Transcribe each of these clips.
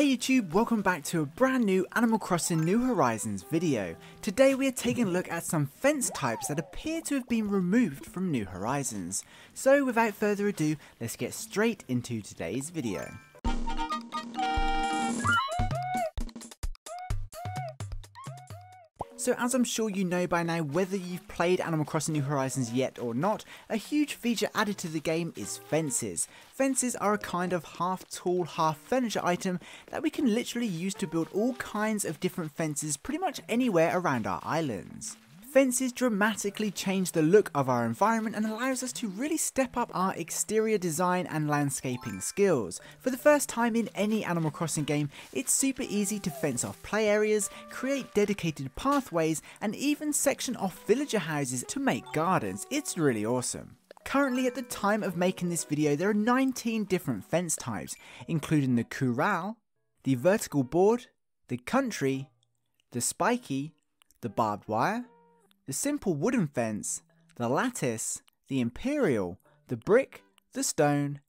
Hey YouTube, welcome back to a brand new Animal Crossing New Horizons video. Today we are taking a look at some fence types that appear to have been removed from New Horizons. So without further ado, let's get straight into today's video. So as I'm sure you know by now, whether you've played Animal Crossing New Horizons yet or not, a huge feature added to the game is fences. Fences are a kind of half tool, half furniture item that we can literally use to build all kinds of different fences pretty much anywhere around our islands. Fences dramatically change the look of our environment and allows us to really step up our exterior design and landscaping skills. For the first time in any Animal Crossing game, it's super easy to fence off play areas, create dedicated pathways, and even section off villager houses to make gardens. It's really awesome. Currently at the time of making this video there are 19 different fence types, including the corral, the vertical board, the country, the spiky, the barbed wire, the simple wooden fence, the lattice, the imperial, the brick, the stone,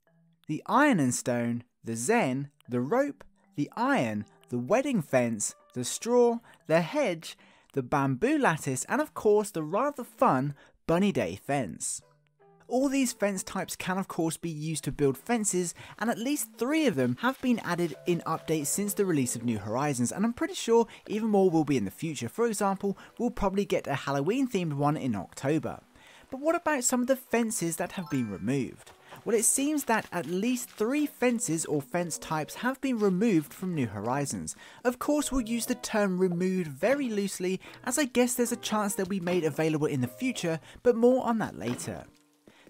the iron and stone, the zen, the rope, the iron, the wedding fence, the straw, the hedge, the bamboo lattice, and of course the rather fun bunny day fence. All these fence types can of course be used to build fences and at least three of them have been added in updates since the release of New Horizons and I'm pretty sure even more will be in the future. For example, we'll probably get a Halloween themed one in October. But what about some of the fences that have been removed? Well, it seems that at least three fences or fence types have been removed from New Horizons. Of course, we'll use the term removed very loosely, as I guess there's a chance they'll be made available in the future, but more on that later.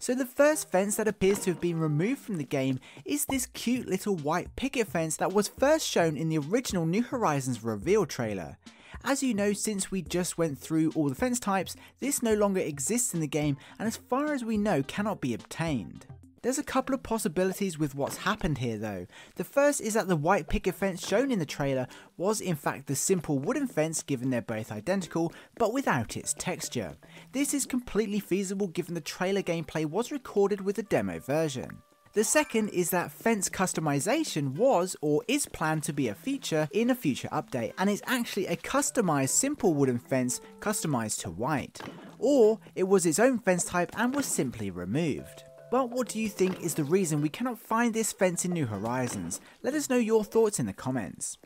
So the first fence that appears to have been removed from the game is this cute little white picket fence that was first shown in the original New Horizons reveal trailer. As you know, since we just went through all the fence types, this no longer exists in the game and as far as we know cannot be obtained. There's a couple of possibilities with what's happened here though. The first is that the white picket fence shown in the trailer was in fact the simple wooden fence given they're both identical, but without its texture. This is completely feasible given the trailer gameplay was recorded with a demo version. The second is that fence customization was or is planned to be a feature in a future update and is actually a customized simple wooden fence customized to white. Or it was its own fence type and was simply removed. But what do you think is the reason we cannot find this fence in New Horizons? Let us know your thoughts in the comments.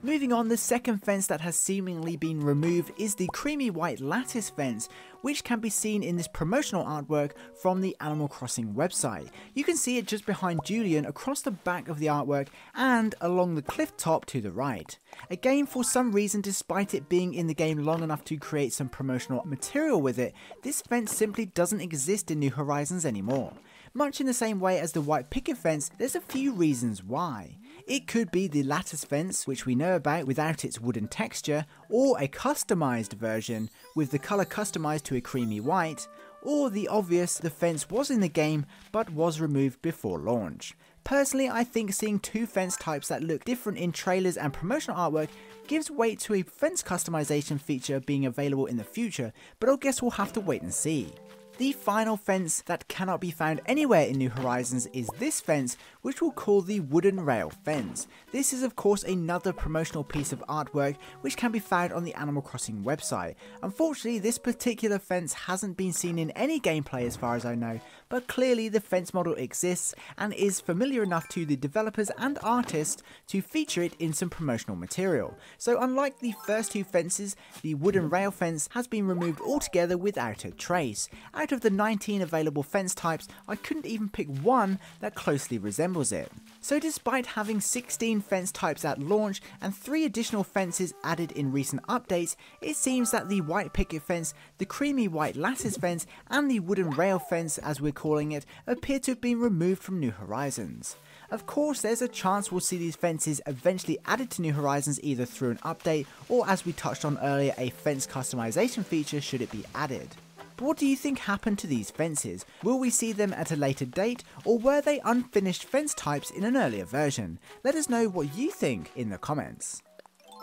Moving on, the second fence that has seemingly been removed is the creamy white lattice fence, which can be seen in this promotional artwork from the Animal Crossing website. You can see it just behind Julian across the back of the artwork and along the cliff top to the right. Again, for some reason, despite it being in the game long enough to create some promotional material with it, this fence simply doesn't exist in New Horizons anymore. Much in the same way as the white picket fence, there's a few reasons why. It could be the lattice fence, which we know about without its wooden texture, or a customized version with the colour customized to a creamy white, or the obvious the fence was in the game but was removed before launch. Personally, I think seeing two fence types that look different in trailers and promotional artwork gives weight to a fence customization feature being available in the future, but I guess we'll have to wait and see. The final fence that cannot be found anywhere in New Horizons is this fence, which we'll call the wooden rail fence. This is of course another promotional piece of artwork which can be found on the Animal Crossing website. Unfortunately this particular fence hasn't been seen in any gameplay as far as I know, but clearly the fence model exists and is familiar enough to the developers and artists to feature it in some promotional material. So unlike the first two fences, the wooden rail fence has been removed altogether without a trace. Out of the 19 available fence types, I couldn't even pick one that closely resembles it. So despite having 16 fence types at launch and 3 additional fences added in recent updates, it seems that the white picket fence, the creamy white lattice fence and the wooden rail fence as we're calling it appear to have been removed from New Horizons. Of course there's a chance we'll see these fences eventually added to New Horizons either through an update or as we touched on earlier a fence customization feature should it be added. But what do you think happened to these fences? Will we see them at a later date, or were they unfinished fence types in an earlier version? Let us know what you think in the comments.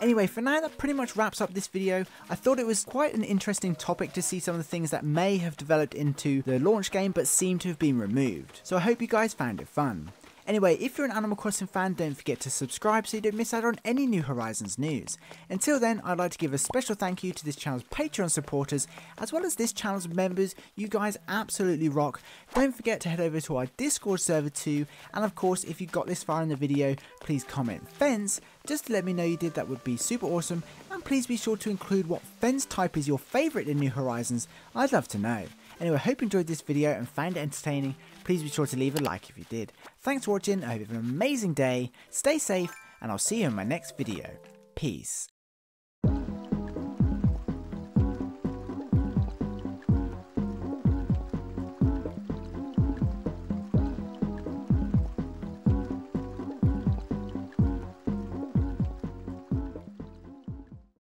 Anyway, for now that pretty much wraps up this video. I thought it was quite an interesting topic to see some of the things that may have developed into the launch game but seem to have been removed. So I hope you guys found it fun. Anyway, if you're an Animal Crossing fan, don't forget to subscribe so you don't miss out on any New Horizons news. Until then, I'd like to give a special thank you to this channel's Patreon supporters, as well as this channel's members. You guys absolutely rock. Don't forget to head over to our Discord server too, and of course, if you got this far in the video, please comment fence, just to let me know you did, that would be super awesome, and please be sure to include what fence type is your favourite in New Horizons, I'd love to know. Anyway, I hope you enjoyed this video and found it entertaining. Please be sure to leave a like if you did. Thanks for watching, I hope you have an amazing day, stay safe, and I'll see you in my next video. Peace.